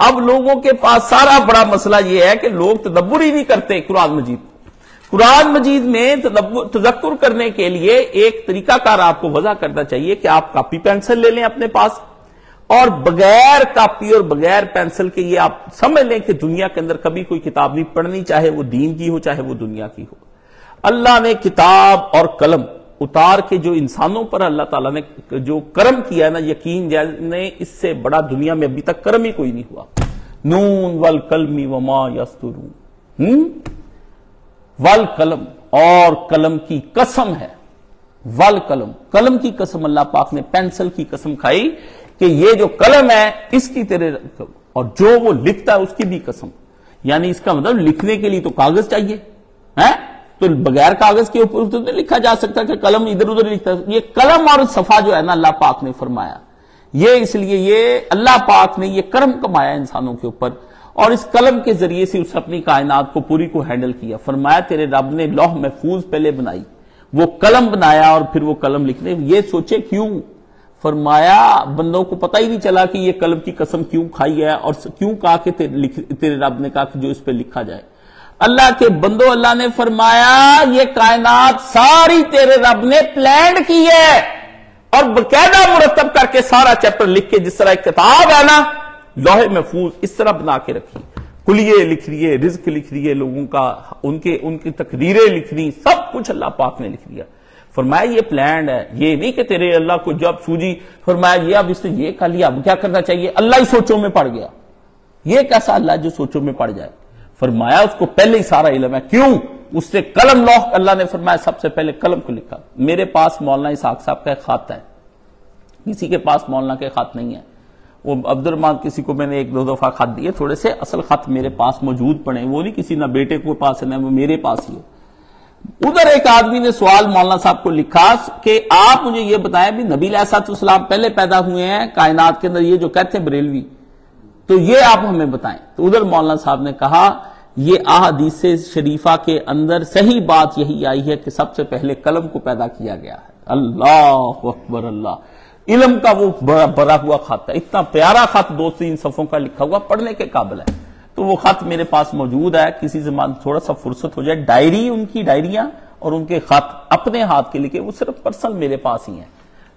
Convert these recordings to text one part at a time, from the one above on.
अब लोगों के पास सारा बड़ा मसला यह है कि लोग तदब्बर ही नहीं करते कुरान मजीद। कुरान मजीद में तजक्र करने के लिए एक तरीकाकार आपको वजह करना चाहिए कि आप कापी पेंसिल ले लें अपने पास। और बगैर कापी और बगैर पेंसिल के ये आप समझ लें कि दुनिया के अंदर कभी कोई किताब नहीं पढ़नी, चाहे वो दीन की हो, चाहे वो दुनिया की हो। अल्लाह ने किताब और कलम उतार के जो इंसानों पर अल्लाह ताला ने जो कर्म किया है ना, यकीन ने इससे बड़ा दुनिया में अभी तक कर्म ही कोई नहीं हुआ। नून वल कलमी वमा हम्म? वल कलम और कलम की कसम है। वल कलम। कलम की कसम अल्लाह पाक ने, पेंसिल की कसम खाई कि ये जो कलम है, इसकी तेरे और जो वो लिखता है, उसकी भी कसम। यानी इसका मतलब लिखने के लिए तो कागज़ चाहिए, है? तो बगैर कागज़ के ऊपर तो नहीं लिखा जा सकता कि कलम इधर उधर लिखता। ये कलम और सफ़ा जो है ना अल्लाह पाक ने फरमाया। ये इसलिए ये अल्लाह पाक ने ये कर्म कमाया इंसानों के ऊपर और इस कलम के ज़रिए से उस अपनी कायनात को पूरी को हैंडल किया। फरमाया तेरे रब ने लौह महफूज पहले बनाई वो कलम बनाया और फिर वो कलम लिखने। ये सोचे क्यों? फरमाया बंदों को पता ही नहीं चला कि ये कलम की कसम क्यों खाई है और क्यों कहा कि तेरे, तेरे रब ने कहा कि जो इस पर लिखा जाए। अल्लाह के बंदो, अल्लाह ने फरमाया, ये कायनात सारी तेरे रब ने प्लान की है। और बकायदा मुरतब करके सारा चैप्टर लिख के जिस तरह एक किताब है ना, लोहे महफूज इस तरह बना के रखी। कुलिये लिख है, रिज्क लिख है लोगों का, उनके, उनकी तकरीरें लिख रही, सब कुछ अल्लाह पाक ने लिख दिया। फरमाया, ये प्लान है, ये नहीं कि तेरे अल्लाह को जब सूझी फरमाया, ये अब इसने ये कर लिया अब क्या करना चाहिए? अल्लाह ही सोचों में पड़ गया। ये कैसा अल्लाह जो सोचों में पड़ जाए? फरमाया उसको पहले ही सारा इलम है। क्यों? उससे कलम लौह, अल्लाह ने फरमाया सबसे पहले कलम को लिखा। मेरे पास मौलाना इसाक साहब का खात है। किसी के पास मौलाना के खात नहीं है। वो अब्दुलरमान किसी को मैंने एक दो दफ़ा खत दिए थोड़े से असल खत मेरे पास मौजूद पड़े वो नहीं किसी ना बेटे को पास है, ना वो मेरे पास ही है। उधर एक आदमी ने सवाल मौलाना साहब को लिखा कि आप मुझे ये बताएँ भी नबी सलाम पहले पैदा हुए हैं कायनात के अंदर, ये जो कहते हैं बरेलवी तो ये आप हमें बताएँ। तो उधर मौलाना साहब ने कहा ये अहदीस शरीफा के अंदर सही बात यही आई है कि सबसे पहले कलम को पैदा किया गया है। अल्लाह अकबर, अल्लाह। इलम का वो बड़ा बड़ा हुआ खाता इतना प्यारा खत दो तीन सफों का लिखा हुआ पढ़ने के काबिल है। तो वो खत मेरे पास मौजूद है। किसी जमान थोड़ा सा फुर्सत हो जाए। डायरी, उनकी डायरियाँ और उनके खत अपने हाथ के लिखे, वो सिर्फ़ पर्सनल मेरे पास ही है।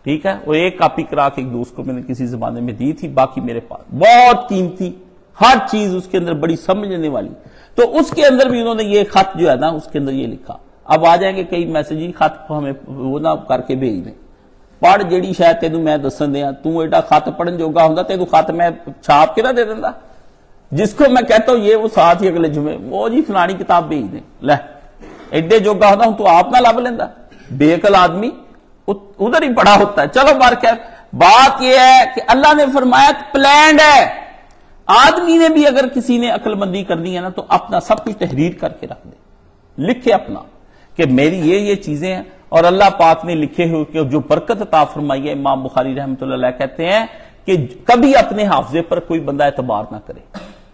ठीक है? वो एक कापी करा के एक दोस्त को मैंने किसी जमाने में दी थी। बाकी मेरे पास बहुत कीमती, हर चीज़ उसके अंदर बड़ी समझने वाली। तो उसके अंदर भी उन्होंने ये खत जो है ना, उसके अंदर ये लिखा। अब आ जाएँगे कई मैसेज खत हमें वो ना करके भेज दें। पढ़ जी शायद तेन मैं दसन दिया तू एडा खत पढ़न जोगा होंगे तेन खत मैं छाप के ना दे देंदा। जिसको मैं कहता हूँ, ये वो साथ ही अगले जुमे, वो जी फलानी किताब भेज लै एडे जोगा होता हूँ तू आप ना लब लेंदा। बेकल आदमी उधर ही पड़ा होता है। चलो मार खैर, बात यह है कि अल्लाह ने फरमाया प्लैंड है। आदमी ने भी अगर किसी ने अकलमंदी करनी है ना तो अपना सब कुछ तहरीर करके रख दे। लिखे अपना कि मेरी ये ये चीज़ें हैं और अल्लाह पाक ने लिखे हुए कि जो बरकत ता फरमाई है, इमाम बुखारी रहमत कहते हैं कि कभी अपने हाफजे पर कोई बंदा एतबार ना करे।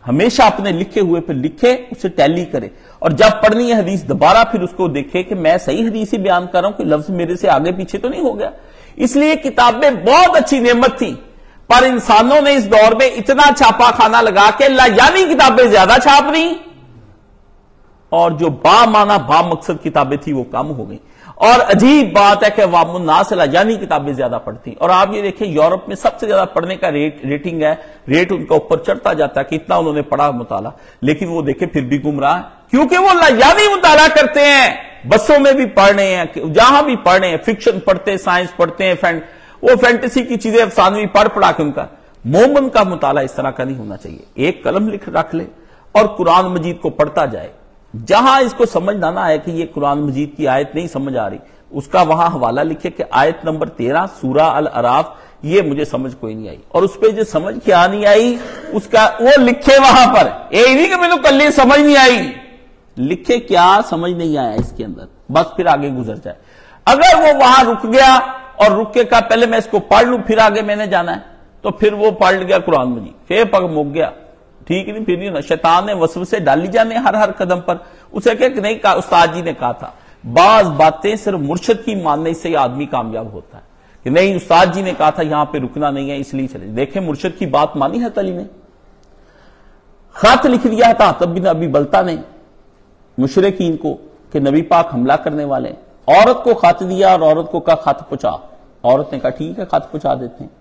हमेशा अपने लिखे हुए पर लिखे, उसे टैली करे। और जब पढ़नी है हदीस, दोबारा फिर उसको देखे कि मैं सही हदीस ही बयान कर रहा हूँ कि लफ्ज मेरे से आगे पीछे तो नहीं हो गया। इसलिए किताबें बहुत अच्छी नेमत थी। पर इंसानों ने इस दौर में इतना छापा खाना लगा के लाजानी किताबें ज़्यादा छाप रही और जो बा माना बा मकसद किताबें थी, वो कम हो गई। और अजीब बात है कि वामुन्नास लाजानी किताबें ज़्यादा पढ़ती। और आप ये देखें, यूरोप में सबसे ज़्यादा पढ़ने का रेट, रेटिंग है। रेट उनका ऊपर चढ़ता जाता है कि इतना उन्होंने पढ़ा मुताला। लेकिन वो देखे, फिर भी गुमराह क्योंकि वो लाजानी मुताला करते हैं। बसों में भी पढ़ रहे हैं, जहाँ भी पढ़ रहे हैं, फिक्शन पढ़ते हैं, साइंस पढ़ते हैं वो फैंटेसी की चीज़ें अफसानवी पढ़ पढ़ा के उनका मोमन का मुताला इस तरह का नहीं होना चाहिए। एक कलम लिख, रख ले और कुरान मजीद को पढ़ता जाए। जहाँ इसको समझ ना आए कि ये कुरान मजीद की आयत नहीं समझ आ रही, उसका वहाँ हवाला लिखे कि आयत नंबर तेरह, सूरा अल अराफ ये मुझे समझ कोई नहीं आई। और उस पर जो समझ क्या नहीं आई, उसका वो लिखे वहाँ पर। ये नहीं कि मैंने कल समझ नहीं आई। लिखे क्या, समझ नहीं आया इसके अंदर। बस फिर आगे गुजर जाए। अगर वो वहाँ रुक गया और रुक के कहा, पहले मैं इसको पढ़ लू, फिर आगे मैंने जाना है। तो फिर वो पढ़ गया कुरान मजीद। फिर पग मुक गया। ठीक नहीं, फिर नहीं, शैतान ने वसव से डाली जाने हर हर कदम पर। उसे कह नहीं, कहा, उस्ताद जी ने कहा था, बाज बातें सिर्फ़ मुर्शद की मानने से आदमी कामयाब होता है। कि नहीं, उस्ताद जी ने कहा था, यहाँ पे रुकना नहीं है, इसलिए चले। देखें, मुर्शद की बात मानी है तली ने। खत लिख दिया था, तब भी अभी बलता नहीं। मुशरकिन को कि नबी पाक हमला करने वाले औरत को खत दिया और औरत को कहा, खत पहुँचा। औरत ने कहा, ठीक है, खत पहुँचा देते हैं.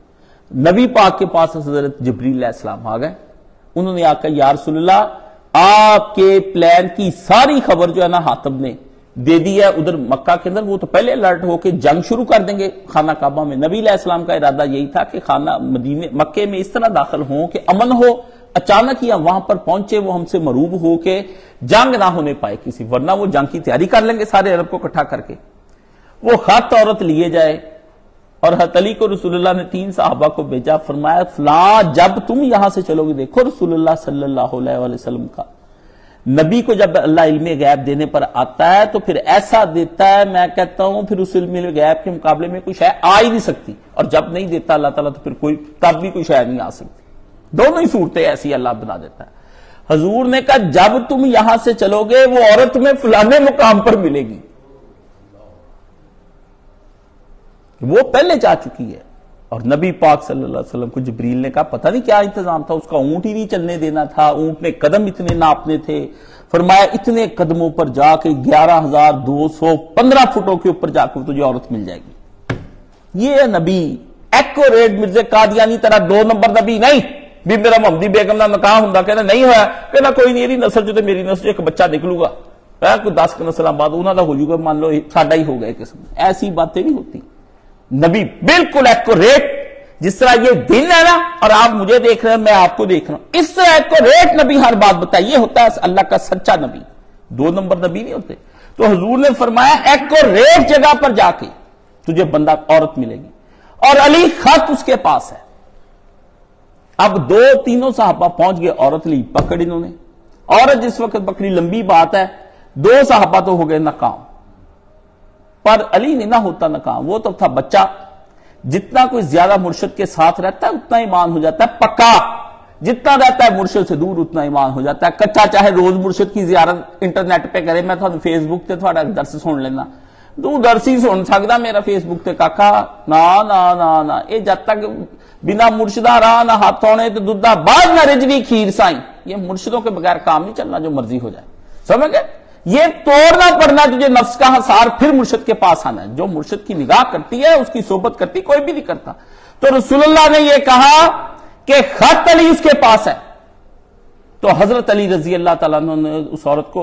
नबी पाक के पास हज़रत जबरील इस्लाम आ गए। उन्होंने आकर यार सुल्ला आपके प्लान की सारी खबर जो है ना हातब ने दे दी है, उधर मक्का के अंदर, वो तो पहले अलर्ट होकर जंग शुरू कर देंगे खाना काबा में। नबी इस्लाम का इरादा यही था कि खाना मदीने, मक्के में इस तरह दाखिल हो कि अमन हो। अचानक ही वहाँ पर पहुँचे, वो हमसे मरूब हो के जंग ना होने पाए किसी, वरना वो जंग की तैयारी कर लेंगे सारे अरब को इकट्ठा करके। वो खत औरत लिए जाए और हतली को रसुल्ला ने तीन साहबा को भेजा, फरमाया, फला, जब तुम यहाँ से चलोगे, देखो रसुल्ला सल्लल्लाहु का। नबी को जब अल्लाह इल्म गैब देने पर आता है तो फिर ऐसा देता है, मैं कहता हूँ, फिर उस इल्म गैब के मुकाबले में कोई शय आ ही नहीं सकती। और जब नहीं देता अल्लाह ताला तो फिर कोई, तब भी कोई शय नहीं आ सकती। दोनों ही सूरतें ऐसी अल्लाह बना देता है। हजूर ने कहा, जब तुम यहाँ से चलोगे, वो औरत में फलाने मुकाम पर मिलेगी। वो पहले जा चुकी है। और नबी पाक सल्लल्लाहु अलैहि वसल्लम को जबरील ने कहा, पता नहीं क्या इंतज़ाम था, उसका ऊँट ही नहीं चलने देना था, ऊँट ने कदम इतने नापने थे। फरमाया, इतने कदमों पर जाके ग्यारह हज़ार दो सौ पंद्रह फुटों के ऊपर जाकर तुझे औरत मिल जाएगी। ये है नबी। एक्ोरेट मिर्जे कादियानी तरह दो नंबर नबी नहीं। भी मेरा मोहम्मदी बेगम का नकाह होंगे कहना नहीं होया। कहना कोई नहीं नस्ल जो मेरी नस्ल, एक बच्चा निकलूगा। कोई दस नस्ल बाद उन्होंने हो जाऊगा मान लो, साडा ही हो गया किस्म। ऐसी बातें नहीं होती। नबी बिल्कुल एक्यूरेट जिस तरह ये दिन है ना, और आप मुझे देख रहे हैं, मैं आपको देख रहा हूँ। इस तरह एक्यूरेट नबी हर बात बताइए होता है अल्लाह का सच्चा नबी। दो नंबर नबी नहीं होते। तो हजूर ने फरमाया एक्यूरेट जगह पर जाके तुझे बंदा औरत मिलेगी। और अली खत उसके पास है। अब दो तीनों साहबा पहुँच गए, औरत ली, पकड़ इन्होंने। औरत जिस वक्त पकड़ी लंबी बात है, दो साहबा तो हो गए नाकाम। पर अली ने ना होता नाकाम वो तो था बच्चा। जितना कोई ज़्यादा मुर्शद के साथ रहता है, उतना ईमान हो जाता है, पक्का। जितना रहता है मुर्शद से दूर, उतना ईमान हो जाता है। कच्चा चाहे रोज मुर्शद की जियारत इंटरनेट पे करे, मैं थोड़ा फेसबुक से थोड़ा दर्श सुन लेना। तू दर्श ही सुन सकता मेरा फेसबुक से काका। ना ना ना ना। ये जब तक बिना मुर्शदा रहा ना हाथ होने तो दुद्धा बाद ना रिजवी खीर साई। ये मुर्शदों के बगैर काम नहीं चलना, जो मर्ज़ी हो जाए। समझ गए? ये तोड़ना पड़ना तुझे नफ्स का हसार फिर मुर्शद के पास आना है। जो मुर्शद की निगाह करती है, उसकी सोबत करती, कोई भी नहीं करता। तो रसुल्लाह ने यह कहा कि खत अली उसके पास है। तो हज़रत अली रज़ी अल्लाह तला ने उस औरत को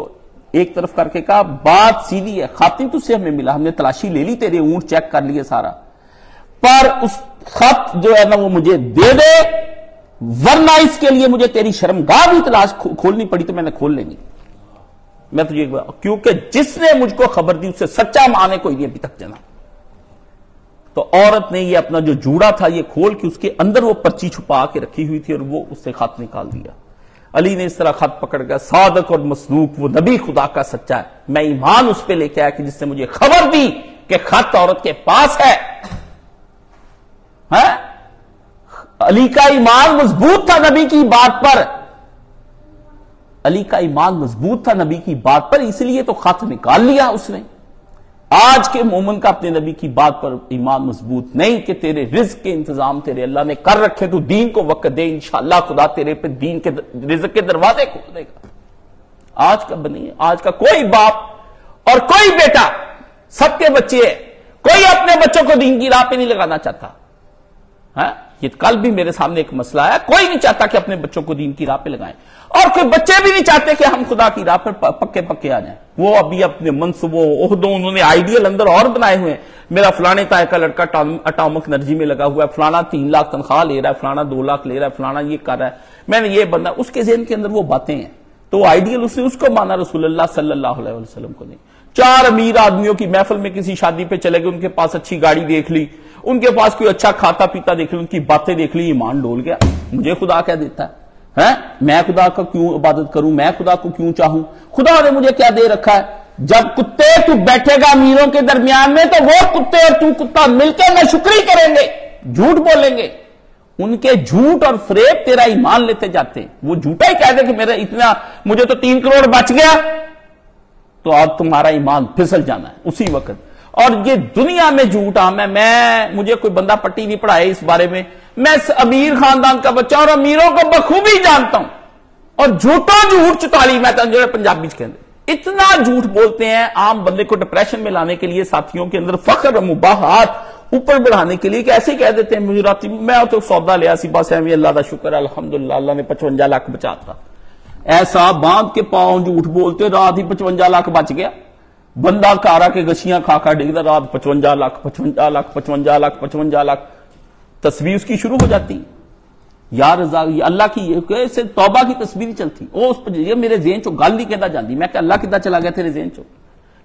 एक तरफ़ करके कहा, बात सीधी है खाती तुझसे हमें मिला, हमने तलाशी ले ली, तेरे ऊँट चेक कर लिए सारा। पर उस खत जो है ना, वो मुझे दे दे, वरना इसके लिए मुझे तेरी शर्मगाह भी तलाश खोलनी पड़ी तो मैंने खोल लेनी मैं तुझे क्योंकि जिसने मुझको खबर दी उससे सच्चा माने कोई नहीं अभी तक जना। तो औरत ने ये अपना जो जूड़ा था ये खोल के उसके अंदर वो पर्ची छुपा के रखी हुई थी और वो उससे खत निकाल दिया। अली ने इस तरह खत पकड़ गया सादक और मसलूक वो नबी खुदा का सच्चा है। मैं ईमान उस पर लेके आया कि जिसने मुझे खबर दी कि खत औरत के पास है, है? अली का ईमान मज़बूत था नबी की बात पर। अली का ईमान मज़बूत था नबी की बात पर, इसलिए तो खत निकाल लिया उसने। आज के मोमन का अपने नबी की बात पर ईमान मज़बूत नहीं कि तेरे रिज्क के इंतज़ाम तेरे अल्लाह ने कर रखे तो दीन को वक्त दे इंशाला खुदा तेरे पे दीन के रिज्क के दरवाजे खोल देगा। आज का बनी, आज का कोई बाप और कोई बेटा, सबके बच्चे है। कोई अपने बच्चों को दीन की राह पे नहीं लगाना चाहता। है? ये कल भी मेरे सामने एक मसला आया। कोई नहीं चाहता कि अपने बच्चों को दीन की राह पे लगाएँ। और कोई बच्चे भी नहीं चाहते कि हम खुदा की राह पर पक्के पक्के आ जाएँ। वो अभी अपने मनसूबों, ओहदों, उन्होंने आइडियल अंदर और बनाए हुए हैं। मेरा फलाने ताय का लड़का अटोमिक एनर्जी में लगा हुआ है। फलाना तीन लाख तनख्वाह ले रहा है, फलाना दो लाख ले रहा है, फलाना ये कर रहा है। मैंने ये बंदा उसके जेहन के अंदर वो बातें हैं। तो आइडियल उसने उसको माना रसूल अलैहि को नहीं। चार अमीर आदमियों की महफल में किसी शादी पे चले गए, उनके पास अच्छी गाड़ी देख ली, उनके पास कोई अच्छा खाता पीता देख ली, उनकी बातें देख ली, ईमान डोल गया। मुझे खुदा क्या देता है है? मैं खुदा का क्यों इबादत करूँ? मैं खुदा को क्यों चाहूँ? खुदा ने मुझे क्या दे रखा है? जब कुत्ते तू बैठेगा अमीरों के दरमियान में तो वो कुत्ते और तू कुत्ता मिलकर मैं शुक्री करेंगे, झूठ बोलेंगे। उनके झूठ और फ्रेब तेरा ईमान लेते जाते वो झूठा ही कह दे कि मेरा इतना, मुझे तो तीन करोड़ बच गया। तो अब तुम्हारा ईमान फिसल जाना है उसी वक्त। और ये दुनिया में झूठ आम है मैं, मुझे कोई बंदा पट्टी नहीं पढ़ाए इस बारे में। मैं अमीर खानदान का बच्चा और अमीरों को बखूबी जानता हूँ। और झूठो झूठ चुताली मैं जो पंजाबी कहते इतना झूठ बोलते हैं आम बंदे को डिप्रेशन में लाने के लिए, साथियों के अंदर फख्र मुबाहत, ऊपर बढ़ाने के लिए कि ऐसे कह देते हैं मुझे रात मैं तो सौदा लिया सी बस अल्लाह का शुक्र अलहमदुल्ला ने पचवंजा लाख बचाता ऐसा बाँध के पाओ झूठ बोलते, रात ही पचवंजा लाख बच गया। बंदा कारा के गशियाँ खा खा डिगता रात पचवंजा लाख पचवंजा लाख पचवंजा लाख पचवंजा लाख। तस्वीर उसकी शुरू हो जाती। यार अल्लाह की, ये तौबा की तस्वीर चलती। ओ, उस ये मेरे जेन चो, गल नहीं कहता जाती। मैं अल्लाह कि चला गया तेरे जेन चो?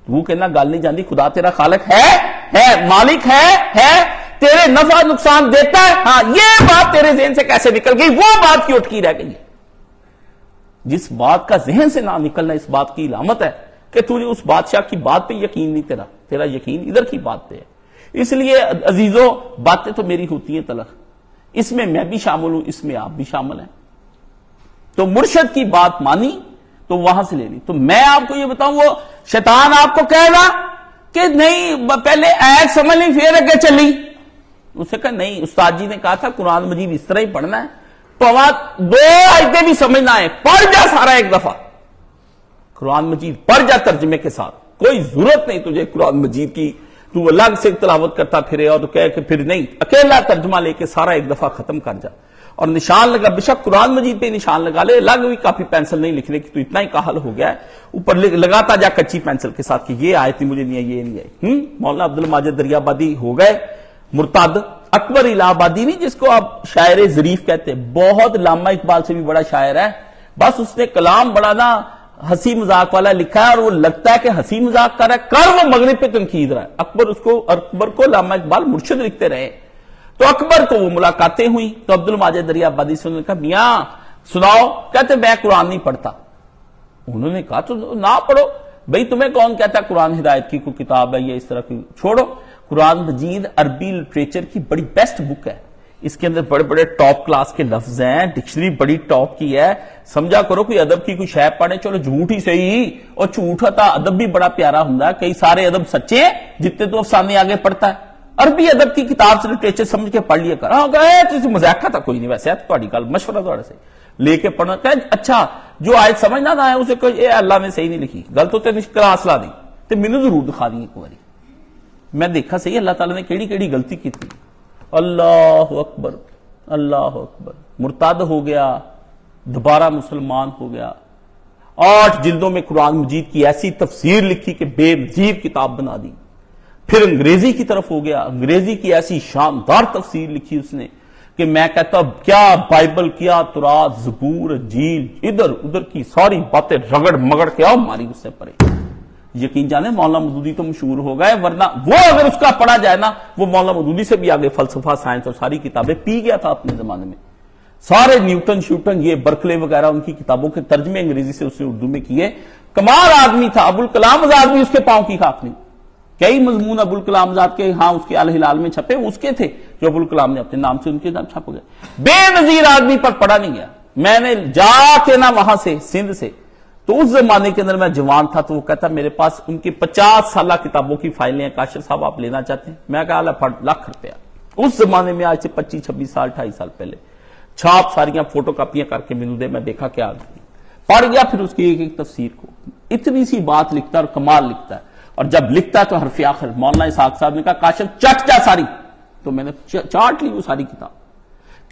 वो कहना, गल नहीं जाती, खुदा तेरा खालक है है, मालिक है है, तेरे नफा नुकसान देता है। हाँ ये बात तेरे जेन से कैसे निकल गई? वो बात की उठकी रह गई है। जिस बात का जहन से ना निकलना इस बात की इलामत है कि तुझे उस बादशाह की बात पे यकीन नहीं तेरा। तेरा यकीन इधर की बात पे है। इसलिए अजीजों, बातें तो मेरी होती हैं तलख। इसमें मैं भी शामिल हूँ, इसमें आप भी शामिल हैं। तो मुर्शद की बात मानी तो वहाँ से ले ली। तो मैं आपको ये बताऊँ, वो शैतान आपको कहेगा कि नहीं पहले ऐड समझ ली, फिर अगे चली। उसे कहा, नहीं, उस्ताद जी ने कहा था, कुरान मजीद इस तरह ही पढ़ना है। पवा दो आयतें भी समझना है पढ़ जा सारा एक दफ़ा। कुरान मजीद पढ़ जा तर्जमे के साथ। कोई ज़रूरत नहीं तुझे कुरान मजीद की। तू अलग से तलावत करता फिरे और तो कह के फिर नहीं। अकेला तर्जमा लेके सारा एक दफ़ा खत्म कर जा। और निशान लगा, बेशक कुरान मजीद पे निशान लगा ले अलग भी काफ़ी पेंसिल नहीं लिखने की तो इतना ही काहल हो गया है। ऊपर लगाता जा कच्ची पेंसिल के साथ कि ये आए थी मुझे नहीं आई, ये नहीं आई। हम्म मौलाना अब्दुल माजिद दरियाबादी हो गए, मुर्ताद। अकबर इलाहाबादी नहीं, जिसको आप शायर जरीफ कहते हैं। बहुत लामा इकबाल से भी बड़ा शायर है। बस उसने कलाम बड़ा ना हँसी मज़ाक वाला लिखा है और वो लगता है कि हँसी मज़ाक कर रहा है। कर वो मगरब पे तनकीद रहा है। अकबर उसको, अकबर को लामा इकबाल मुर्शद लिखते रहे। तो अकबर को वो मुलाकातें हुई। तो अब्दुल माजिद दरियाबादी से उन्होंने कहा, मिया, सुनाओ। कहते, मैं कुरान नहीं पढ़ता। उन्होंने कहा तो ना पढ़ो। भाई, तुम्हें कौन कहता कुरान हिदायत की कोई किताब है या इस तरह की? छोड़ो। कुरान मजीद अरबी लिटरेचर की बड़ी बेस्ट बुक है। इसके अंदर बड़े बड़े टॉप क्लास के लफ्ज हैं डिक्शनरी बड़ी टॉप की है। समझा करो, कोई अदब की कोई शैब पढ़े, चलो झूठ ही सही, और झूठ होता अदब भी बड़ा प्यारा होंगे कई सारे अदब सच्चे जितने तो अफसाने आगे पढ़ता है। अरबी अदब की किताब से लिटरेचर समझ के पढ़ लिया कर। हाँ तो मज़ाक था कोई नहीं, वैसे थोड़ी गल मशवरा से। लेके पढ़ना, कह अच्छा जो आयत समझना ना है उसे अल्लाह ने सही नहीं लिखी। गल तो क्लास ला दी तो मैनू ज़रूर दिखा दी एक बारी। मैं देखा सही, अल्लाह तला ने केड़ी केड़ी गलती की थी। अल्लाह अकबर अल्लाह अकबर। मुर्ताद हो गया, दोबारा मुसलमान हो गया। आठ जिल्दों में कुरान मजीद की ऐसी तफसीर लिखी कि बेनजीर किताब बना दी। फिर अंग्रेज़ी की तरफ़ हो गया। अंग्रेज़ी की ऐसी शानदार तफसीर लिखी उसने कि मैं कहता क्या बाइबल, क्या तुरात, जबूर जील इधर उधर की सारी बातें रगड़ मगड़ के आओ मारी उससे परे यकीन जाने मौलाना मदूदी तो मशहूर हो गए, वरना वो अगर उसका पढ़ा जाए ना, वो मौलाना मदूदी से भी आगे फलसफा, साइंस और सारी किताबें पी गया था अपने जमाने में। सारे न्यूटन, श्यूटन, ये बर्कले वगैरह उनकी किताबों के तर्जमे अंग्रेज़ी से उसने उर्दू में किए। कमाल आदमी था, अबुल कलाम आज़ाद भी उसके पाँव की खाक नहीं। कई मजमून अबुल कलाम आज़ाद के हाँ उसके अल हिलाल में छपे, उसके थे, जो अबुल कलाम ने अपने नाम से उनके नाम छप गए। बेनजीर आदमी पर पढ़ा नहीं गया। मैंने जाके ना वहाँ से, सिंध से तो उस जमाने के अंदर मैं जवान था तो वो कहता, मेरे पास उनकी पचास साल किताबों की फाइलें हैं काशिर साहब, आप लेना चाहते हैं? मैं कहा फट लाख रुपया। उस जमाने में आज से पच्चीस, छब्बीस साल ढाई साल पहले, छाप सारियाँ फ़ोटो कापियाँ करके मिलू दे, मैं देखा क्या पढ़ गया, फिर उसकी एक एक तफसीर को। इतनी सी बात लिखता और कमाल लिखता है। और जब लिखता तो हरफी आखिर, मौलाना साहब ने कहा, काशिफ, चट जा सारी। तो मैंने चाट ली वो सारी किताब।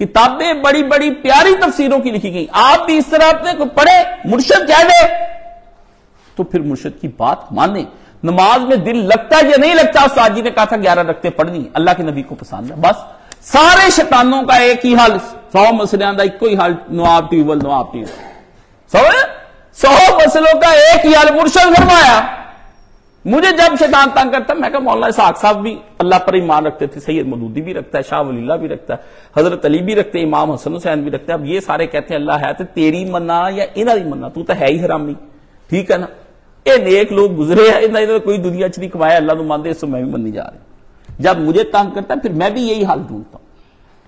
किताबें बड़ी बड़ी, प्यारी तफसीरों की लिखी गई। आप भी इस तरह अपने को पढ़े, मुर्शद कह दे तो फिर मुर्शद की बात माने। नमाज़ में दिल लगता है या नहीं लगता, उस जी ने कहा था, ग्यारह रखते पढ़नी, अल्लाह के नबी को पसंद है, बस। सारे शैतानों का एक ही हाल, सौ मसलियाँ का एक ही हाल, नवाब ट्यूबल नवाब ट्यूबल सौ सौ मसलों का एक ही हाल, मुर्शद फरमाया। मुझे जब शैतान तंग करता मैं क्या मौलाना साहब साहब भी अल्लाह पर ईमान रखते थे, सैयद मदूदी भी रखता है, शाह वलीला भी रखता है, हज़रत अली भी रखते हैं, इमाम हसन हुसैन भी रखते हैं। अब ये सारे कहते हैं, अल्लाह है तो तेरी मन्ना या इन्हें ही मन्ना, तू तो है ही हरामी। ठीक है ना? ये नेक लोग गुजरे हैं, इन्हें कोई दुनिया च नहीं कमाया, अल्लाह मानते इसको मैं भी मननी जा रही जब मुझे तंग करता है, फिर मैं भी यही हाल ढूंढता हूँ।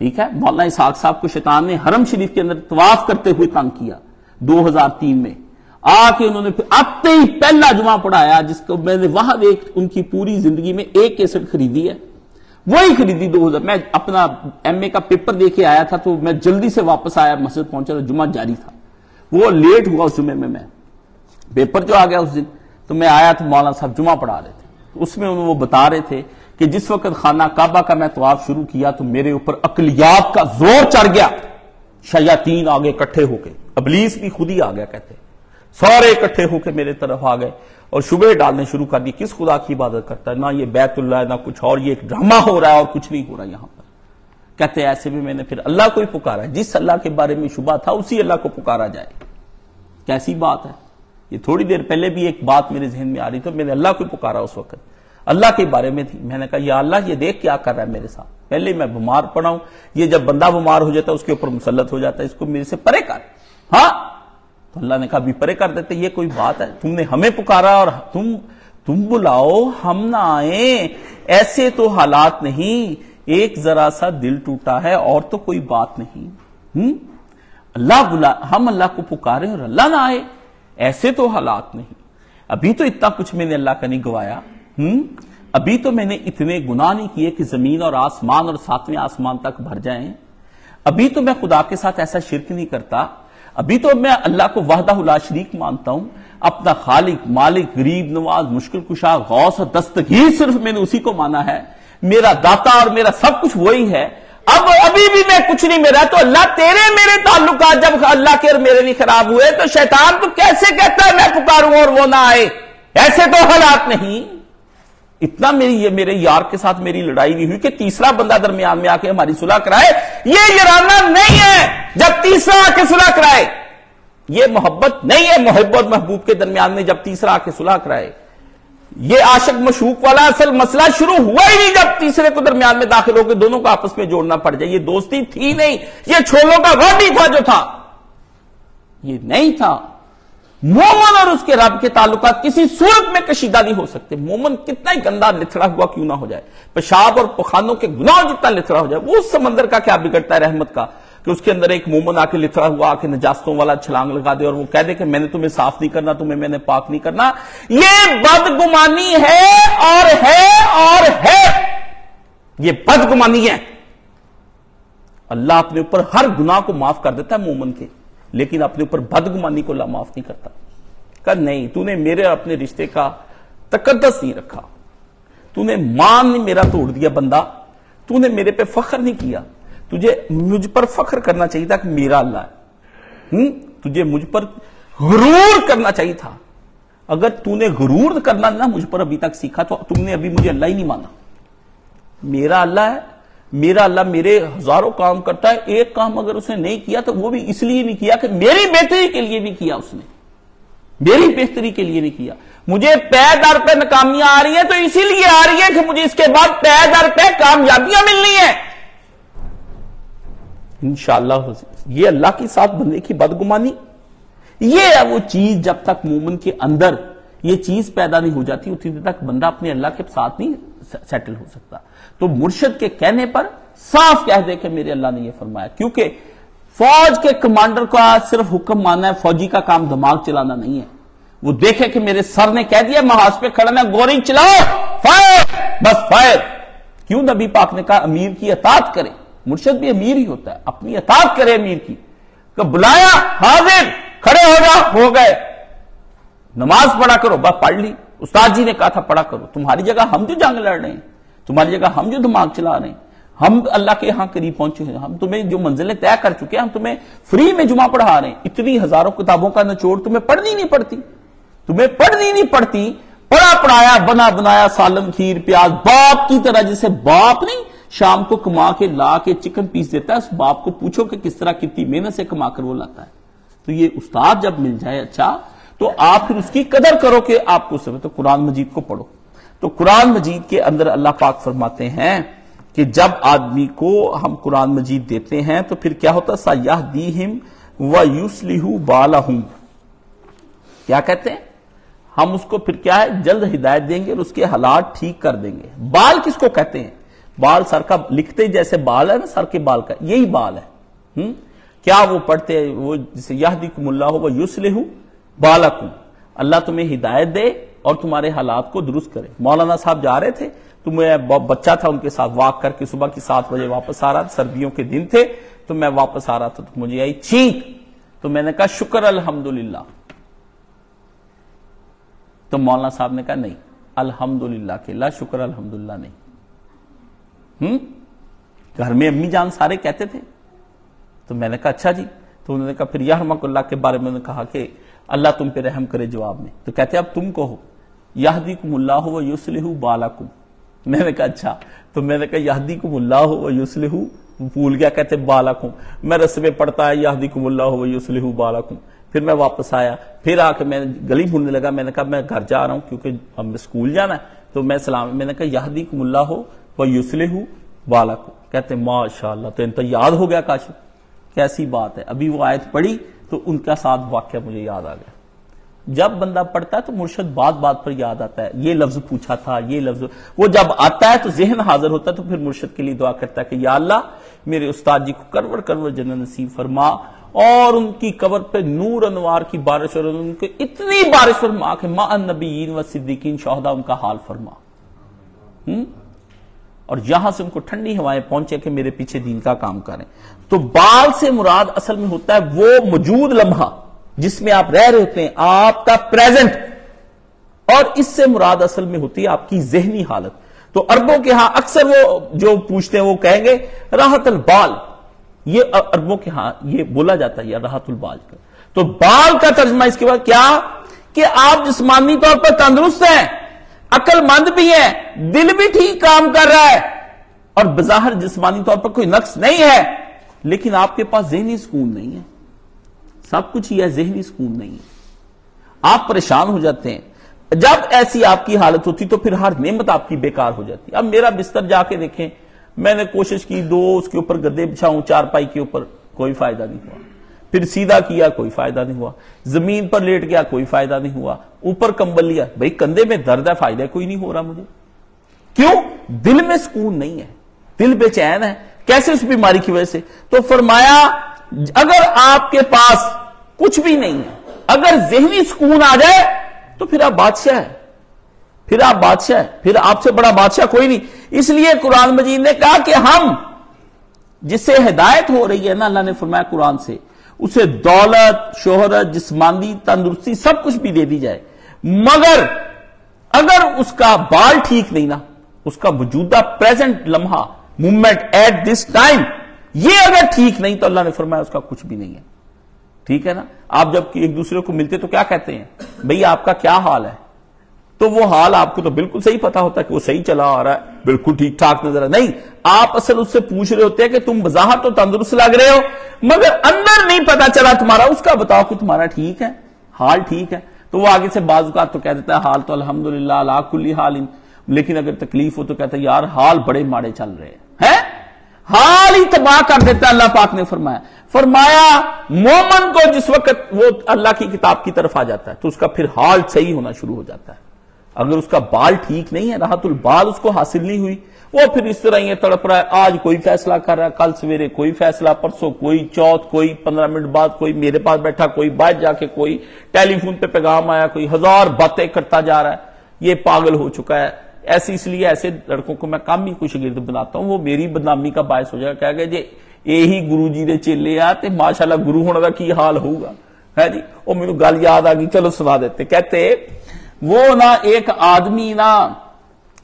ठीक है? मौलाना इसहाक साहब को शैतान ने हरम शरीफ के अंदर तवाफ करते हुए तंग किया 2003 में। आके उन्होंने आते ही पहला जुमा पढ़ाया जिसको मैंने वहाँ देख उनकी पूरी ज़िंदगी में एक केसट खरीदी है। वही खरीदी दो हज़ार मैं अपना एमए का पेपर देके आया था तो मैं जल्दी से वापस आया, मस्जिद पहुँचा तो जुमा जारी था। वो लेट हुआ उस जुमे में मैं। पेपर जो आ गया उस दिन तो मैं आया तो मौलाना साहब जुमा पढ़ा रहे थे। तो उसमें वो बता रहे थे कि जिस वक्त खाना काबा का मैं तवाफ शुरू किया तो मेरे ऊपर अकलियात का ज़ोर चढ़ गया। शयातीन आगे इकट्ठे होके, अबलीस भी खुद ही आ गया, कहते सारे इकट्ठे होकर मेरे तरफ़ आ गए और शुबह डालने शुरू कर दी किस खुदा की इबादत करता है? ना ये बैतुल्ला है ना कुछ और, ये एक ड्रामा हो रहा है और कुछ नहीं हो रहा यहाँ पर। कहते ऐसे में मैंने फिर अल्लाह को ही पुकारा जिस अल्लाह के बारे में शुबा था, उसी अल्लाह को पुकारा जाए। कैसी बात है? ये थोड़ी देर पहले भी एक बात मेरे जहन में आ रही थी मैंने अल्लाह को पुकारा उस वक्त। अल्लाह के बारे में थी। मैंने कहा अल्लाह, ये देख क्या कर रहा है मेरे साथ। पहले मैं बीमार पड़ा हूँ। ये जब बंदा बीमार हो जाता है, उसके ऊपर मुसलत हो जाता है। इसको मेरे से परे कर। हाँ? तो अल्लाह ने कहा भी परे कर देते, ये कोई बात है। तुमने हमें पुकारा और तुम तुम बुलाओ, हम ना आए। ऐसे तो हालात नहीं। एक जरा सा दिल टूटा है और तो कोई बात नहीं। अल्लाह बुला, हम अल्लाह को पुकारे और अल्लाह ना आए। ऐसे तो हालात नहीं। अभी तो इतना कुछ मैंने अल्लाह का नहीं गवाया। हम्म अभी तो मैंने इतने गुनाह नहीं किए कि ज़मीन और आसमान और सातवें आसमान तक भर जाएँ। अभी तो मैं खुदा के साथ ऐसा शिरक नहीं करता। अभी तो मैं अल्लाह को वाहदा शरीक मानता हूँ। अपना खालिक, मालिक, गरीब, नवाज़, मुश्किल कुशा, गौस और दस्तगीर सिर्फ़ मैंने उसी को माना है। मेरा दाता और मेरा सब कुछ वही है। अब, अभी भी मैं कुछ नहीं मेरा तो अल्लाह तेरे मेरे ताल्लुक जब अल्लाह के और मेरे नहीं खराब हुए तो शैतान तो कैसे कहता है, मैं पुकारूं और वो ना आए? ऐसे तो हालात नहीं। इतना मेरी, ये मेरे यार के साथ मेरी लड़ाई नहीं हुई कि तीसरा बंदा दरमियान में आके हमारी सुलह कराए, ये यराना नहीं है। तीसरा आके सुलह कराए। ये मोहब्बत नहीं है मोहब्बत महबूब के दरमियान में जब तीसरा आके सुलह कराए। ये आशक मशूक वाला असल मसला शुरू हुआ ही नहीं जब तीसरे को दरमियान में दाखिल होकर दोनों को आपस में जोड़ना पड़ जाए। ये दोस्ती थी नहीं, ये छोलों का वादी था जो था। ये नहीं था। मोमन और उसके रब के ताल्लुक किसी सूरत में कशीदा नहीं हो सकते। मोमन कितना ही गंदा लिथड़ा हुआ क्यों ना हो जाए। पेशाब और पखानों के गुनाह जितना लिथड़ा हो जाए, वो उस समंदर का क्या बिगड़ता है रहमत का? कि उसके अंदर एक मोमन आके लिथड़ा हुआ, आके नजास्तों वाला छलांग लगा दे और वो कह दे कि मैंने तुम्हें साफ़ नहीं करना, तुम्हें मैंने पाक नहीं करना। ये बदगुमानी है और है और है। ये बदगुमानी है। अल्लाह अपने ऊपर हर गुनाह को माफ़ कर देता है मोमन के, लेकिन अपने ऊपर बदगुमानी को माफ़ नहीं करता। कर नहीं, तूने मेरे और अपने रिश्ते का तकदस नहीं रखा। तूने मान मेरा तोड़ दिया बंदा। तूने मेरे पे फख्र नहीं किया। तुझे मुझ पर फख्र करना चाहिए था कि मेरा अल्लाह है। हम्म? तुझे मुझ पर गुरूर करना चाहिए था। अगर तूने गुरूर करना ना मुझ पर अभी तक सीखा तो तुमने अभी मुझे अल्लाह ही नहीं माना। मेरा अल्लाह है। मेरा अल्लाह मेरे हज़ारों काम करता है। एक काम अगर उसने नहीं किया तो वो भी इसलिए नहीं किया कि मेरी बेहतरी के लिए भी किया उसने। मेरी बेहतरी के लिए नहीं किया। मुझे पै दर पे नाकामियाँ आ रही है तो इसीलिए आ रही है कि मुझे इसके बाद पै दर पे कामयाबियाँ मिलनी है। इंशाला ये अल्लाह के साथ बंदे की बदगुमानी। ये है वो चीज़ जब तक मोमन के अंदर ये चीज़ पैदा नहीं हो जाती उतनी देर तक बंदा अपने अल्लाह के साथ नहीं सेटल हो सकता। तो मुर्शद के कहने पर साफ़ कह दे कि मेरे अल्लाह ने यह फरमाया। क्योंकि फौज के कमांडर का सिर्फ़ हुक्म मानना है, फौजी का काम दिमाग चलाना नहीं है। वो देखे कि मेरे सर ने कह दिया महाज पे खड़ा ना गोरी, चलाओ फायर बस फायर क्यों नबी पाक ने कहा, अमीर की अतात करे? मुर्शद भी अमीर ही होता है, अपनी अतात करे अमीर की। बुलाया, हाजिर, खड़े हो जाओ, हो गए। नमाज़ पढ़ा करो बस पढ़ ली। उस्ताद जी ने कहा था, पढ़ा करो। तुम्हारी जगह हम जो जंग लड़ रहे हैं, तुम्हारी जगह हम जो दिमाग चला रहे हैं, हम अल्लाह के यहाँ करीब पहुँचे हैं, हम तुम्हें जो मंजिलें तय कर चुके हैं, हम तुम्हें फ्री में जुमा पढ़ा रहे हैं। इतनी हज़ारों किताबों का नचोड़ तुम्हें पढ़नी नहीं पड़ती। तुम्हें पढ़नी नहीं पड़ती। पढ़ा पढ़ाया बना बनाया सालन खीर प्याज, बाप की तरह जैसे बाप नहीं शाम को कमा के ला के चिकन पीस देता है, उस बाप को पूछो कि किस तरह कितनी मेहनत से कमा कर वो लाता है। तो ये उस्ताद जब मिल जाए अच्छा तो आप फिर उसकी कदर करो कि आपको समय तो कुरान मजीद को पढ़ो। तो कुरान मजीद के अंदर अल्लाह पाक फरमाते हैं कि जब आदमी को हम कुरान मजीद देते हैं तो फिर क्या होता सयाह दी हिम व यूसलिहू बालाहूम। क्या कहते हैं? हम उसको फिर क्या है? जल्द हिदायत देंगे और उसके हालात ठीक कर देंगे। बाल किसको कहते हैं? बाल सर का लिखते जैसे बाल है ना, सर के बाल का, यही बाल है। हुँ? हम्म? क्या वो पढ़ते वो जैसे यह दिकुमुल्ला हो वह युसलिहू बालकुम। अल्लाह तुम्हें हिदायत दे और तुम्हारे हालात को दुरुस्त करे। मौलाना साहब जा रहे थे तो मैं बच्चा था, उनके साथ वॉक करके सुबह की सात बजे वापस आ रहा था, सर्दियों के दिन थे तो मैं वापस आ रहा था तो मुझे आई छींक। तो मैंने कहा, शुक्र अल्हम्दुलिल्लाह। तो मौलाना साहब ने कहा, नहीं, अल्हम्दुलिल्लाह के ला शुक्र अल्हम्दुलिल्लाह नहीं। हम्म? घर में अम्मी जान सारे कहते थे। तो मैंने कहा अच्छा जी। तो उन्होंने कहा, फिर यहमकुल्ला के बारे में कहा कि अल्लाह तुम पे रहम करे जवाब में। तो कहते, अब तुम कहो याहदी कुमुल्लाह व युसलिहु बालाकुम। मैंने कहा अच्छा। तो मैंने कहा याहदी कुमुल्लाह व युसलिहु, भूल गया, कहते, बालाकुम। मैं रस में पढ़ता है याहदी कुमुल्लाह व युसलिहु बालाकुम। फिर मैं वापस आया। फिर आके मैं गली भूलने लगा। मैंने कहा, मैं घर जा रहा हूँ क्योंकि अब स्कूल जाना है। तो मैं सलाम, मैंने कहा याहदी कुमुल्लाह हो व युसलिहु बालाकुम कहते माशाल्लाह तो इनको याद हो गया काशिफ कैसी बात है। अभी वो आयत पढ़ी तो उनका साथ वाक्य मुझे याद आ गया। जब बंदा पढ़ता है तो मुर्शद बात बात पर याद आता है। ये लफ्ज पूछा था, ये लफ्ज। वो जब आता है तो जहन हाजिर होता है तो फिर मुर्शद के लिए दुआ करता है कि, या अल्लाह, मेरे उस्ताद जी को करवर करवर जन्न नसीब फरमा, और उनकी कबर पे नूर अनवार की बारिश और उनके इतनी बारिश फरमा कि माँ नबीन व सिद्दीकीन, शहदा उनका हाल फरमा। हुँ? और यहाँ से उनको ठंडी हवाएँ पहुँचे कि मेरे पीछे दीन का काम करें। तो बाल से मुराद असल में होता है वो मौजूद लम्हा जिसमें आप रह रहे होते हैं, आपका प्रेजेंट और इससे मुराद असल में होती है आपकी जहनी हालत। तो अरबों के यहाँ अक्सर वो जो पूछते हैं वो कहेंगे, राहतल बाल। ये अरबों के यहाँ ये बोला जाता है राहतुल बाल का। तो बाल का तर्जमा इसके बाद क्या? कि आप जिसमानी तौर पर तंदुरुस्त हैं अकलमंद भी है, दिल भी ठीक काम कर रहा है। और बाहर जिसमानी तौर पर कोई नक्स नहीं है, लेकिन आपके पास जहनी सुकून नहीं है। सब कुछ ही है, जहनी सुकून नहीं है। आप परेशान हो जाते हैं। जब ऐसी आपकी हालत होती तो फिर हर नेमत आपकी बेकार हो जाती अब मेरा बिस्तर जाके देखें, मैंने कोशिश की, दो उसके ऊपर गद्दे बिछाऊं चार पाई के ऊपर कोई फ़ायदा नहीं हुआ। फिर सीधा किया, कोई फ़ायदा नहीं हुआ। ज़मीन पर लेट गया, कोई फ़ायदा नहीं हुआ। ऊपर कंबल लिया, भाई, कंधे में दर्द है, फ़ायदा कोई नहीं हो रहा मुझे। क्यों? दिल में सुकून नहीं है। दिल बेचैन है। कैसे उस बीमारी की वजह से? तो फरमाया, अगर आपके पास कुछ भी नहीं है, अगर जहनी सुकून आ जाए तो फिर आप बादशाह है। फिर आप बादशाह है। फिर आपसे बड़ा बादशाह कोई नहीं। इसलिए कुरान मजीद ने कहा कि हम, जिससे हिदायत हो रही है ना, अल्लाह ने फरमाया कुरान से उसे दौलत, शोहरत जिस्मानी तंदुरुस्ती सब कुछ भी दे दी जाए। मगर अगर उसका बाल ठीक नहीं ना, उसका मौजूदा प्रेजेंट लम्हा मूवमेंट एट दिस टाइम ये अगर ठीक नहीं तो अल्लाह ने फरमाया उसका कुछ भी नहीं है। ठीक है ना? आप जब एक दूसरे को मिलते तो क्या कहते हैं? भैया आपका क्या हाल है? तो वो हाल आपको तो बिल्कुल सही पता होता है कि वो सही चला आ रहा है, बिल्कुल ठीक ठाक नज़र है। नहीं, आप असल उससे पूछ रहे होते हैं कि तुम बाहर तो तंदुरुस्त लग रहे हो, मगर अंदर नहीं पता चला तुम्हारा, उसका बताओ कि तुम्हारा ठीक है, हाल ठीक है। तो वो आगे से बाजुका तो कह देता है, हाल तो अल्हम्दुलिल्लाह कुल्ली हाल लेकिन अगर तकलीफ़ हो तो कहता है, यार, हाल बड़े माड़े चल रहे हैं। है? हाल ही तबाह कर देता है, अल्लाह पाक ने फरमाया। फरमाया, मोमन को जिस वक्त वो अल्लाह की किताब की तरफ़ आ जाता है तो उसका फिर हाल सही होना शुरू हो जाता है। अगर उसका बाल ठीक नहीं है, राहतुल बाल उसको हासिल नहीं हुई, वो फिर इस तरह ये तड़प रहा है, आज कोई फैसला कर रहा है, कल सवेरे कोई फैसला, परसों कोई चौथ, कोई पंद्रह मिनट बाद कोई मेरे पास बैठा, कोई बाहर जाके कोई टेलीफोन पे पैगाम आया, कोई हज़ार बातें करता जा रहा है, ये पागल हो चुका है। ऐसे इसलिए ऐसे लड़कों को मैं काम ही कुछ गिर्द बनाता हूँ, वो मेरी बदनामी का बायस हो जाएगा, कह गया जे यही गुरु जी ने चेले आ माशाला गुरु होने का की हाल होगा। है जी? वो मेनू गल याद आ गई, चलो सुना देते। कहते वो ना एक आदमी ना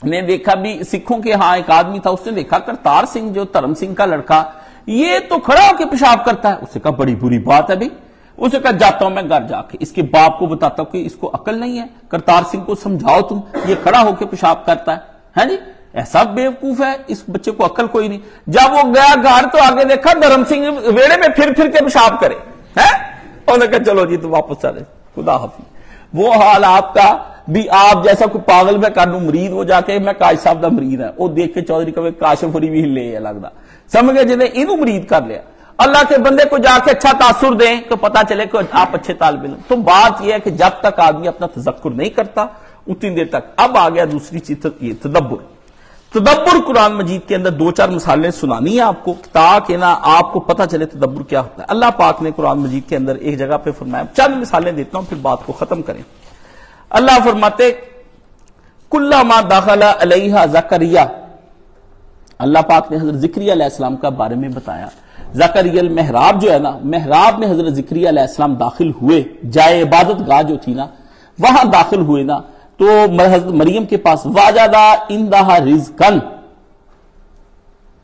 ने देखा भी सिखों के यहाँ एक आदमी था, उसने देखा करतार सिंह, जो धर्म सिंह का लड़का, ये तो खड़ा होकर पेशाब करता है। उससे कहा, बड़ी बुरी बात है भाई। उसे कहा, जाता हूँ मैं घर जाके। इसके बाप को बताता हूँ कि इसको अकल नहीं है। करतार सिंह को, समझाओ तुम, ये खड़ा होकर पेशाब करता है। है जी? ऐसा बेवकूफ़ है, इस बच्चे को अकल कोई नहीं। जब वो गया घर तो आगे देखा, धर्म सिंह वेड़े में फिर फिर के पेशाब करे। है? उन्होंने कहा, चलो जी तो वापस चले। खुदा हाफी वो हाल आपका भी आप जैसा कोई पागल, मैं कर मरीद हो जाके, मैं काश साहब का मरीद है। वो देख के चौधरी कवे काशफरी भी हिले है लगता समझ गए जिन्हें इनू मरीद कर लिया। अल्लाह के बंदे को जाके अच्छा तासुर दें तो पता चले कि आप अच्छे तालब इलम। तो बात यह है कि जब तक आदमी अपना तजक्र नहीं करता, उतनी देर तक। अब आ गया दूसरी चीज़ ये तदब्बर। तदब्बर कुरान मजीद के अंदर दो चार मिसालें सुनानी है आपको, ताकि ना आपको पता चले तदब्बर क्या होता है। अल्लाह पाक ने कुरान मजीद के अंदर एक जगह पे फरमाया चंद मिसालें देता हूँ, फिर बात को खत्म करें। अल्लाह फरमाते, कुल्ला मा दाखला अलैहा जकरिया। अल्लाह पाक ने हज़रत जिक्रिया का बारे में बताया। जकरियल मेहराब जो है ना, मेहराब में हज़रत जिक्रिया अलैहिस्सलाम दाखिल हुए, जाए इबादत गाह जो थी ना, वहाँ दाखिल हुए ना तो मरियम के पास, वाजादा इंदहा रिजकन।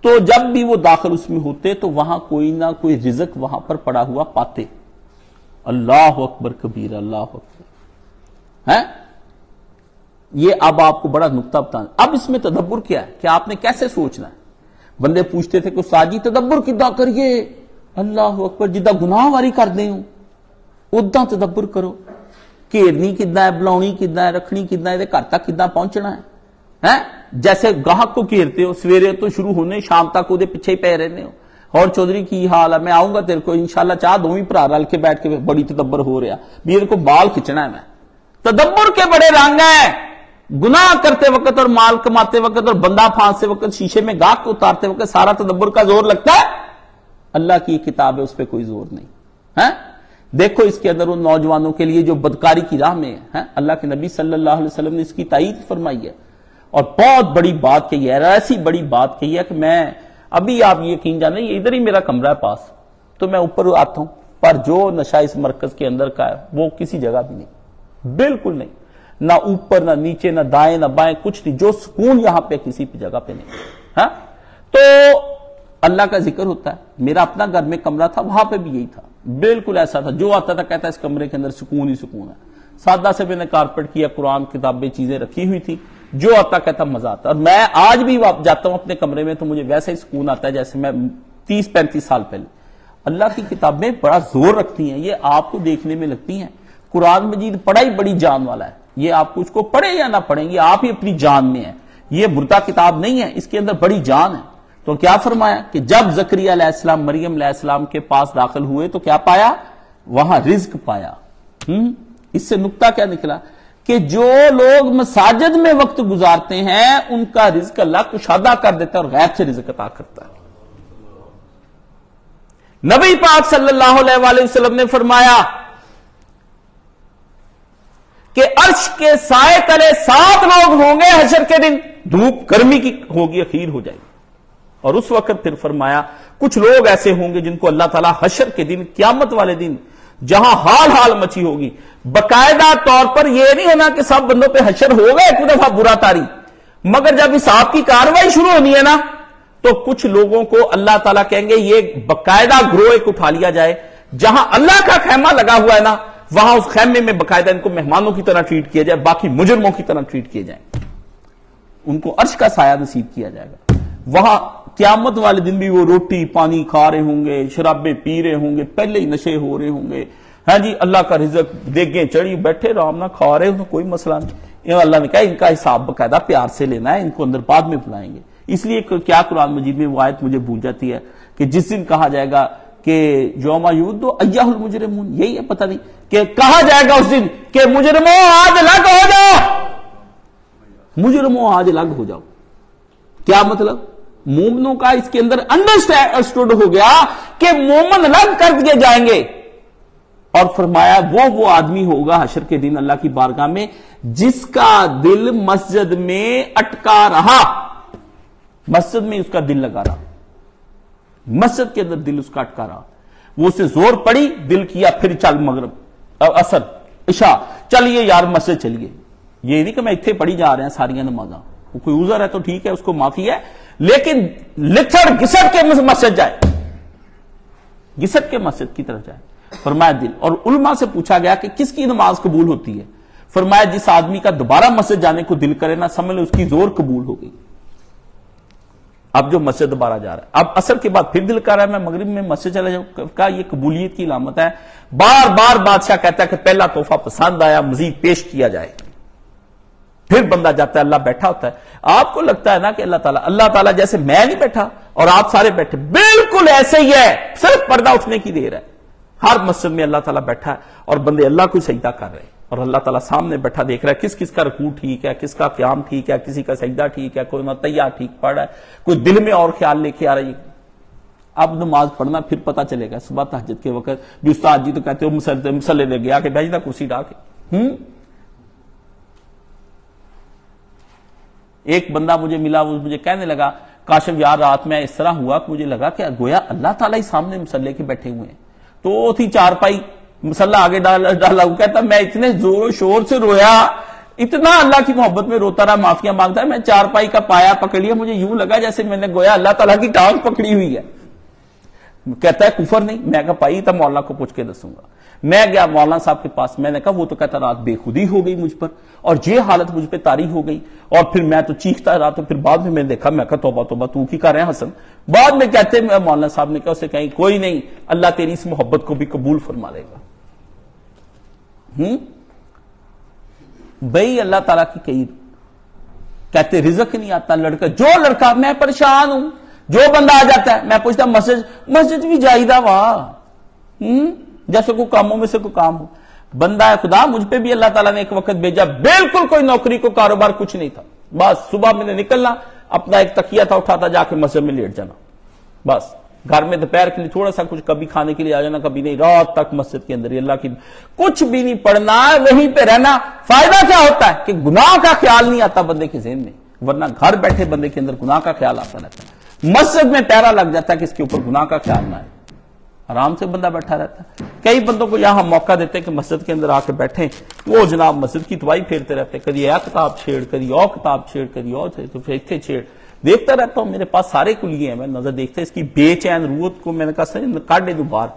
तो जब भी वो दाखिल उसमें होते तो वहाँ कोई ना कोई रिजक वहाँ पर पड़ा हुआ पाते। अल्लाह अकबर कबीर, अल्लाह अकबर। है? ये अब आपको बड़ा नुकता बता अब इसमें तदब्बर क्या है? कि आपने कैसे सोचना है? बंदे पूछते थे कि साजी तदब्बर किदा करिए? अल्लाह अकबर जिदा गुनाह वारी कर दे। उदा तदब्बर करो। घेरनी है बुलानी है, रखनी है घर तक किदा पहुँचना है? हैं? जैसे गाहक को घेरते हो, सवेरे तो शुरू होने, शाम तक वो पिछे ही पै रहने हो। और चौधरी, की हाल है? मैं आऊँगा तेरे को इंशाला चाह दो भरा रल के बैठ के बड़ी तदब्बर हो रहा। भी इनको बाल खिंचना है मैं। तदब्बर के बड़े रंग है। गुनाह करते वक्त और माल कमाते वक्त और बंदा फांसते वक्त, शीशे में गाहक को उतारते वक्त सारा तदब्बर का ज़ोर लगता है? अल्लाह की किताब है, उस पर कोई ज़ोर नहीं। है? देखो इसके अंदर उन नौजवानों के लिए जो बदकारी की राह में है अल्लाह के नबी सल्लल्लाहु अलैहि वसल्लम ने इसकी तायद फरमाई है। और बहुत बड़ी बात कही है, ऐसी बड़ी बात कही है कि मैं, अभी आप यकीन जाने, ये इधर ही मेरा कमरा है पास तो मैं ऊपर आता हूँ, पर जो नशा इस मरकज के अंदर का है, वो किसी जगह भी नहीं। बिल्कुल नहीं। ना ऊपर, ना नीचे, ना दाएँ, ना बाएँ, कुछ नहीं, जो सुकून यहाँ पे किसी भी जगह पे नहीं। है हाँ? तो अल्लाह का ज़िक्र होता है, मेरा अपना घर में कमरा था, वहाँ पे भी यही था। बिल्कुल ऐसा था। जो आता था कहता इस कमरे के अंदर सुकून ही सुकून है। सादा से मैंने कारपेट किया कुरान किताबें चीज़ें रखी हुई थी। जो आता कहता मज़ा आता। और मैं आज भी जाता हूँ अपने कमरे में तो मुझे वैसा ही सुकून आता है जैसे मैं तीस, पैंतीस साल पहले। अल्लाह की किताबें बड़ा ज़ोर रखती हैं। ये आपको देखने में लगती हैं। कुरान मजीद पढ़ाई बड़ी जान वाला है। ये आपको उसको पढ़े या ना पढ़ेंगे आप ही अपनी जान में है। ये बुरता किताब नहीं है, इसके अंदर बड़ी जान है। तो क्या फरमाया कि जब जक्रिया मरियम के पास दाखिल हुए तो क्या पाया? वहाँ रिज्क पाया। हम्म? इससे नुकता क्या निकला? कि जो लोग मसाजिद में वक्त गुजारते हैं, उनका रिज्क अल्लाह कुशादा कर देता है और गैर से रिज्क अता करता है। नबी पाक सल्लल्लाहु अलैहि वसल्लम ने फरमाया कि अर्श के साय तले सात लोग होंगे हशर के दिन। धूप गर्मी की होगी, अखीर हो जाएगी। और उस वक्त फिर फरमाया, कुछ लोग ऐसे होंगे जिनको अल्लाह ताला हशर के दिन, क्यामत वाले दिन, जहाँ हाल हाल मची होगी। बकायदा तौर पर यह नहीं होना कि सब बंदों पे हशर हो गए, एक दफ़ा बुरा तारी। मगर जब इस आपकी कार्रवाई शुरू होनी है ना तो कुछ लोगों को अल्लाह ताला कहेंगे, ये बकायदा ग्रोह एक उठा लिया जाए। जहाँ अल्लाह का खेमा लगा हुआ है ना, वहाँ उस खेमे में बकायदा इनको मेहमानों की तरह ट्रीट किया जाए, बाकी मुजुर्मों की तरह ट्रीट किए जाए। उनको अर्श का साया नसीब किया जाएगा। वहाँ क्यामत वाले दिन भी वो रोटी, पानी खा रहे होंगे, शराबे पी रहे होंगे, पहले ही नशे हो रहे होंगे। हाँ जी, अल्लाह का रिजक देगे चढ़ी, बैठे राम ना खा रहे हो कोई मसला नहीं। अल्लाह ने कहा, इनका हिसाब बकायदा प्यार से लेना है, इनको अंदर बाद में बुलाएँगे। इसलिए क्या कुरान मजीद में वो आयत मुझे भूल जाती है कि जिस दिन कहा जाएगा कि योमा युद्ध अय्याहुल मुजरिमून, यही है, पता नहीं, कि कहा जाएगा उस दिन कि मुजरमो, आज अलग हो जाओ। मुजरमो, आज अलग हो जाओ। क्या मतलब? मोमनों का इसके अंदर अंडरस्टूड हो गया कि मोमन अलग कर दिए जाएँगे। और फरमाया, वो वो आदमी होगा हशर के दिन अल्लाह की बारगाह में, जिसका दिल मस्जिद में अटका रहा। मस्जिद में उसका दिल लगा रहा। मस्जिद के अंदर दिल उसका अटका रहा। वो उसे ज़ोर पड़ी, दिल किया, फिर चल मगरब असर ईशा चलिए यार मस्जिद चलिए। ये नहीं कि मैं इतने पढ़ी जा रहे हैं सारिया नमाजा। कोई उजर है तो ठीक है, उसको माफ़ी है। लेकिन लिथड़ घिसट के मस्जिद जाए। घिसट के मस्जिद की तरफ़ जाए। फरमाया दिल। और उलमा से पूछा गया कि किसकी नमाज़ कबूल होती है? फरमाया जिस आदमी का दोबारा मस्जिद जाने को दिल करे ना, समझ लो उसकी ज़ोर कबूल हो गई। अब जो मस्जिद दोबारा जा रहा है। अब असर के बाद फिर दिल कर रहा है, मैं मगरब में मस्जिद चला जाऊँ। का ये कबूलियत की लामत है। बार बार बादशाह कहता है कि पहला तोहफा पसंद आया, मजीद पेश किया जाए। फिर बंदा जाता है, अल्लाह बैठा होता है। आपको लगता है ना कि अल्लाह ताला अल्लाह ताला जैसे मैं नहीं बैठा और आप सारे बैठे। बिल्कुल ऐसे ही है, सिर्फ़ पर्दा उठने की देर है। हर मस्जिद में अल्लाह ताला बैठा है और बंदे अल्लाह को सजदा कर रहे हैं और अल्लाह ताला सामने बैठा देख रहा है किस किस का रकू ठीक है, किसका क्याम ठीक है, किसी का सजदा ठीक है, कोई तैयार ठीक पड़ रहा है, कोई दिल में और ख्याल लेके आ रही है। अब नमाज़ पढ़ना फिर पता चलेगा, सुबह तहजद के वक्त भी उस्ताद जी तो कहते हो मसले ले गया कि भेजना कुर्सी डाके हम्म? एक बंदा मुझे मिला, वो मुझे कहने लगा काशिफ यार, रात में इस तरह हुआ कि मुझे लगा कि गोया अल्लाह ताला ही सामने मसल्ले के बैठे हुए हैं। तो थी चारपाई, मसल्ला आगे डाल, डाला, वो कहता, मैं इतने ज़ोर, शोर से रोया, इतना अल्लाह की मोहब्बत में रोता रहा, माफिया माँगता है, मैं चारपाई का पाया पकड़ लिया मुझे यूँ लगा जैसे मैंने गोया अल्लाह ताला की टांग पकड़ी हुई है। कहता है, कुफर नहीं, मैं कहा पाई तब मौलाना को पूछ के दसूँगा। मैं गया मौलाना साहब के पास, मैंने कहा, वो तो कहता रात बेखुदी हो गई मुझ पर, और ये हालत मुझ पर तारी हो गई, और फिर मैं तो चीखता रहा तो फिर बाद में मैंने देखा, मैं कहा, तोबा तोबा, तू की कर रहे हैं हसन? बाद में कहते मैं मौलाना साहब ने कहा, उसे कहीं, कोई नहीं, अल्लाह तेरी इस मोहब्बत को भी कबूल फरमा लेगा। हम्म? भाई अल्लाह तला की कई कहते, रिजक नहीं आता लड़का, जो लड़का, मैं परेशान हूँ, जो बंदा आ जाता है, मैं पूछता, मस्जिद मस्जिद भी जाइदा वाह? हम्म? जैसे कोई कामों में से कोई काम हो। बंदा है खुदा, मुझ पे भी अल्लाह ताला ने एक वक्त भेजा। बिल्कुल कोई नौकरी को कारोबार, कुछ नहीं था। बस सुबह मैंने निकलना, अपना एक तकिया था उठाता, जाके मस्जिद में लेट जाना। बस, घर में दोपहर के लिए थोड़ा सा कुछ, कभी खाने के लिए आ जाना, कभी नहीं। रात तक मस्जिद के अंदर अल्लाह की, कुछ भी नहीं पढ़ना, वहीं पे रहना। फ़ायदा क्या होता है? कि गुनाह का ख्याल नहीं आता बंदे के जेहन में। वरना घर बैठे बंदे के अंदर गुनाह का ख्याल आता रहता है। मस्जिद में पैरा लग जाता है कि इसके ऊपर गुनाह का ख्याल ना है आराम से बंदा बैठा रहता है। कई बंदों को यहाँ मौका देते हैं कि मस्जिद के अंदर आके बैठे। वो जनाब मस्जिद की तबाही फेरते रहते हैं। कभी यह किताब छेड़, कभी और किताब छेड़, कभी और तो इतने छेड़। देखता रहता हूँ, मेरे पास सारे कुलिए हैं। मैं नज़र देखते इसकी बेचैन, रूत को मैंने कहा सही काटे दो बाहर।